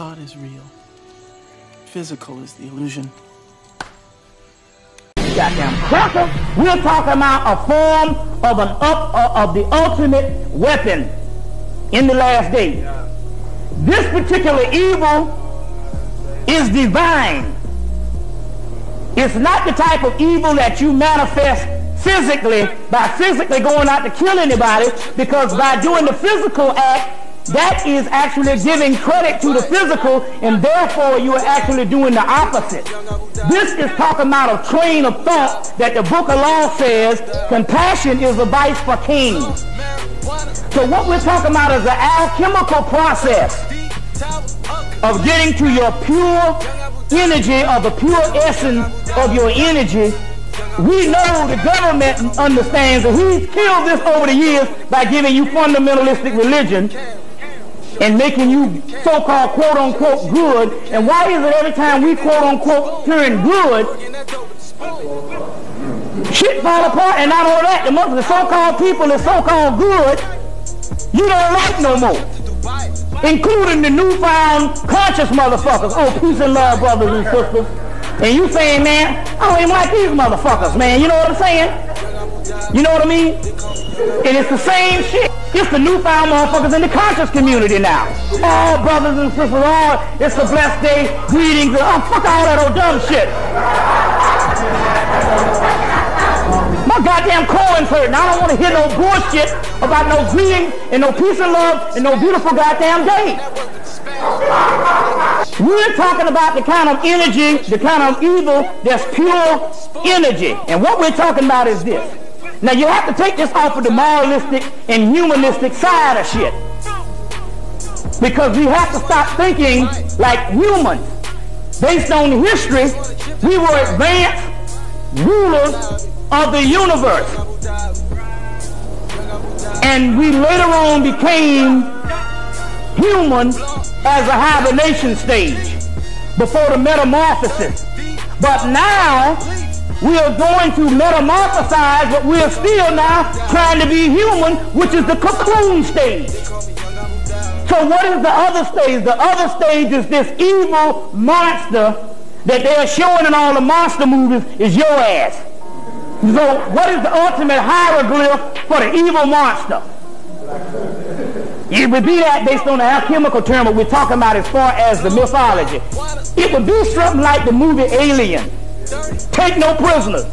is real. Physical is the illusion. Goddamn cracker. We're talking about a form of an up uh, of the ultimate weapon in the last days. This particular evil is divine. It's not the type of evil that you manifest physically by physically going out to kill anybody because by doing the physical act that is actually giving credit to the physical and therefore you are actually doing the opposite. This is talking about a train of thought that the book of law says compassion is a vice for kings. So what we're talking about is an alchemical process of getting to your pure energy or the pure essence of your energy we know the government understands that he's killed this over the years by giving you fundamentalistic religion and making you so-called quote-unquote good. And why is it every time we quote-unquote turn good, shit fall apart and not all that, the, the so-called people the so-called good, you don't like no more. Including the newfound conscious motherfuckers. Oh, peace and love, brothers and sisters. And you saying, man, I don't even like these motherfuckers, man. You know what I'm saying? You know what I mean? And it's the same shit. It's the newfound motherfuckers in the conscious community now. All brothers and sisters, all, it's a blessed day, greetings, oh, fuck all that old dumb shit. My goddamn colon's hurting. I don't want to hear no bullshit about no greeting and no peace and love and no beautiful goddamn day. We're talking about the kind of energy, the kind of evil that's pure energy. And what we're talking about is this. Now you have to take this off of the moralistic and humanistic side of shit. Because we have to stop thinking like humans. Based on history, we were advanced rulers of the universe. And we later on became human as a hibernation stage before the metamorphosis. But now we are going to metamorphosize, but we're still now trying to be human, which is the cocoon stage. So what is the other stage? The other stage is this evil monster that they're showing in all the monster movies is your ass. So what is the ultimate hieroglyph for the evil monster? It would be that based on the alchemical term that we're talking about as far as the mythology. It would be something like the movie Alien. Take no prisoners.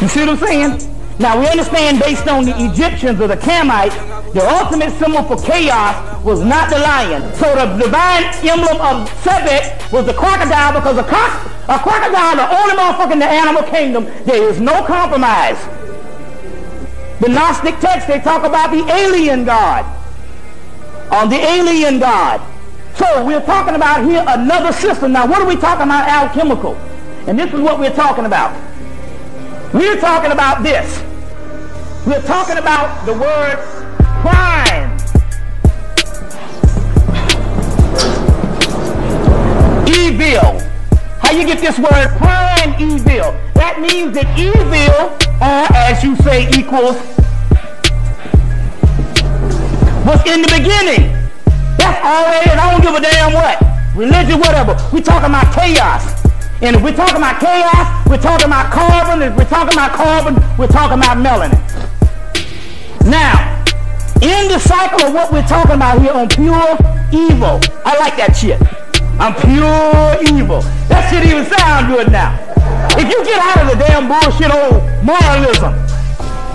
You see what I'm saying? Now we understand based on the Egyptians or the Kamites, the ultimate symbol for chaos was not the lion. So the divine emblem of Sebek was the crocodile because a, a crocodile, the only motherfucker in the animal kingdom, there is no compromise. The Gnostic text, they talk about the alien God. On the alien God. So we're talking about here another system. Now what are we talking about alchemical? And this is what we're talking about. We're talking about this. We're talking about the word prime. Evil. How you get this word prime evil? That means that evil, or as you say, equals, was in the beginning. That's already, I don't give a damn what. Religion, whatever. We talking about chaos. And if we're talking about chaos, we're talking about carbon. If we're talking about carbon, we're talking about melanin. Now, in the cycle of what we're talking about here on pure evil, I like that shit. I'm pure evil. That shit even sound good now. If you get out of the damn bullshit old moralism,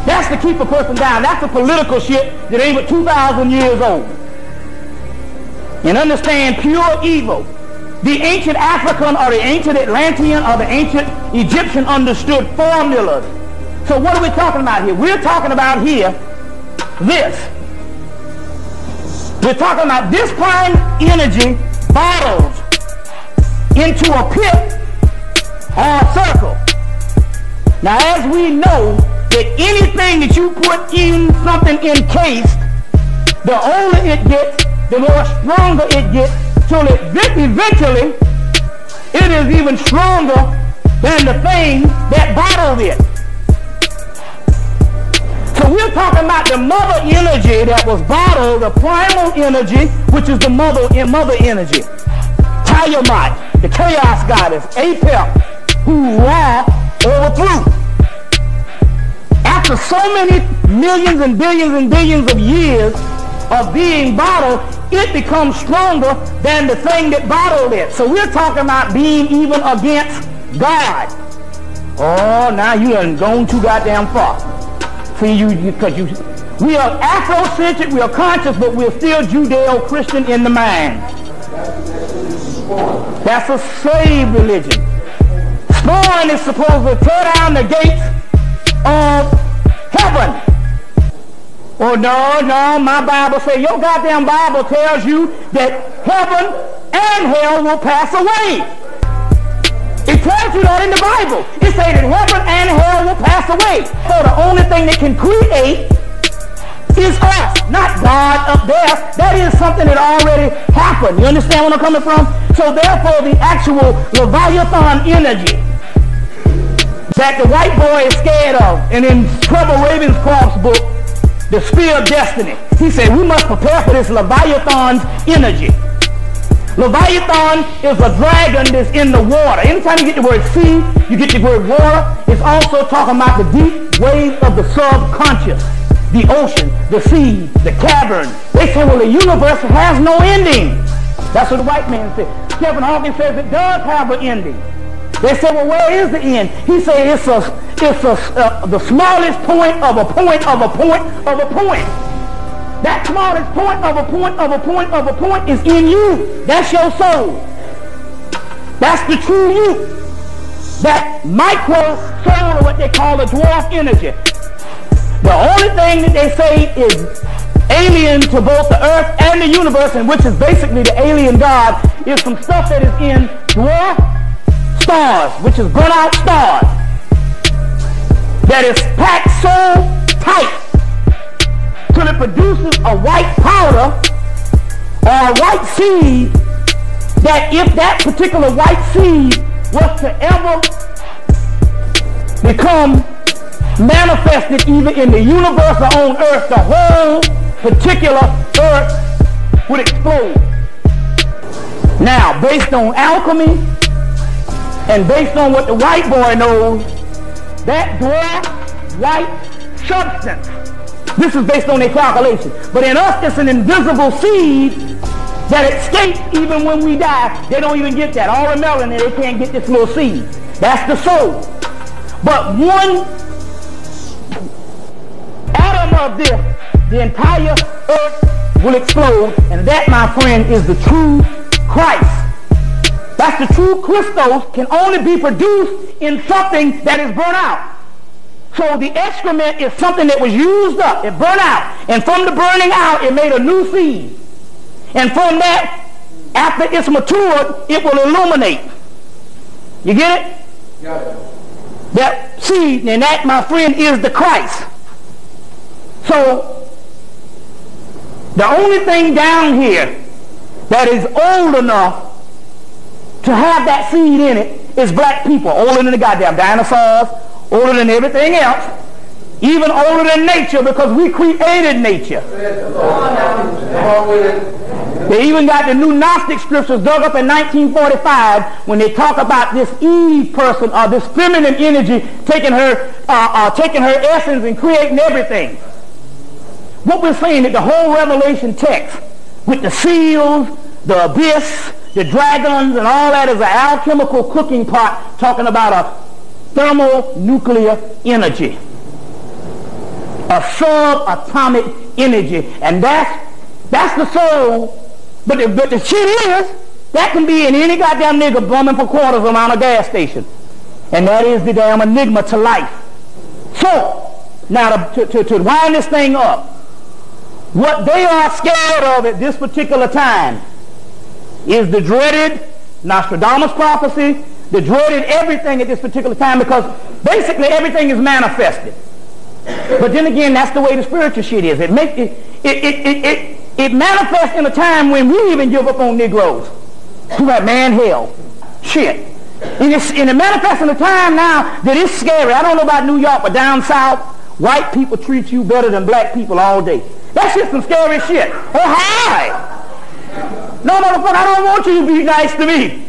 that's to keep a person down. That's the political shit that ain't but 2,000 years old. And understand pure evil. The ancient African or the ancient Atlantean or the ancient Egyptian understood formulas. So what are we talking about here? We're talking about here this. We're talking about this prime energy bottled into a pit or a circle. Now, as we know that anything that you put in something encased, the older it gets, the more stronger it gets, till it eventually it is even stronger than the thing that bottled it. So we're talking about the mother energy that was bottled, the primal energy, which is the mother mother energy. Tiamat, the chaos goddess, Apep, who Ra overthrew. After so many millions and billions and billions of years of being bottled, it becomes stronger than the thing that bottled it. So we're talking about being even against God. Oh, now you done gone too goddamn far. See, you, because you, you, we are Afrocentric, we are conscious, but we're still Judeo-Christian in the mind. That's a slave religion. Scorn is supposed to tear down the gates of heaven. Oh, no, no, my Bible says, your goddamn Bible tells you that heaven and hell will pass away. It tells you that in the Bible. It says that heaven and hell will pass away. So the only thing that can create is us, not God up there. That is something that already happened. You understand where I'm coming from? So therefore, the actual Leviathan energy that the white boy is scared of, and in Trevor Ravenscroft's book, the spear of destiny. He said we must prepare for this Leviathan's energy. Leviathan is a dragon that's in the water. Anytime you get the word sea, you get the word water. It's also talking about the deep waves of the subconscious, the ocean, the sea, the cavern. They say, well, the universe has no ending. That's what the white man said. Stephen Hawking says it does have an ending. They say, well, where is the end? He said it's a, it's a, uh, the smallest point of a point of a point of a point. That smallest point of a point of a point of a point is in you. That's your soul. That's the true you. That micro soul, or what they call a dwarf energy. The only thing that they say is alien to both the earth and the universe, and which is basically the alien God, is some stuff that is in dwarf stars, which is burnt out stars, that is packed so tight till it produces a white powder or a white seed that if that particular white seed was to ever become manifested either in the universe or on earth, the whole particular earth would explode. Now, based on alchemy, and based on what the white boy knows, that dwarf white substance, this is based on their calculation. But in us, it's an invisible seed that escapes even when we die. They don't even get that. All the melanin, they can't get this little seed. That's the soul. But one of this, the entire earth will explode. And that, my friend, is the true Christ. That's the true Christos can only be produced in something that is burnt out. So the excrement is something that was used up. It burnt out. And from the burning out, it made a new seed. And from that, after it's matured, it will illuminate. You get it? Got it. That seed, and that, my friend, is the Christ. So, the only thing down here that is old enough to have that seed in it is black people, older than the goddamn dinosaurs, older than everything else, even older than nature because we created nature. They even got the new Gnostic scriptures dug up in 1945 when they talk about this Eve person or this feminine energy taking her, uh, uh, taking her essence and creating everything. What we're saying that the whole Revelation text with the seals, the abyss, the dragons and all that is an alchemical cooking pot talking about a thermonuclear energy. A subatomic energy. And that's that's the soul. But the, but the shit is, that can be in any goddamn nigga bumming for quarters around a gas station. And that is the damn enigma to life. So, now to, to, to wind this thing up, what they are scared of at this particular time is the dreaded Nostradamus prophecy, the dreaded everything at this particular time because basically everything is manifested. But then again, that's the way the spiritual shit is. It, make, it, it, it, it, it, it manifests in a time when we even give up on Negroes. To that man hell. Shit. And, it's, and it manifests in a time now that it's scary. I don't know about New York, but down south, white people treat you better than black people all day. That's just some scary shit. Oh, hi! No, motherfucker, I don't want you to be nice to me.